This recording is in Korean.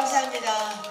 감사합니다.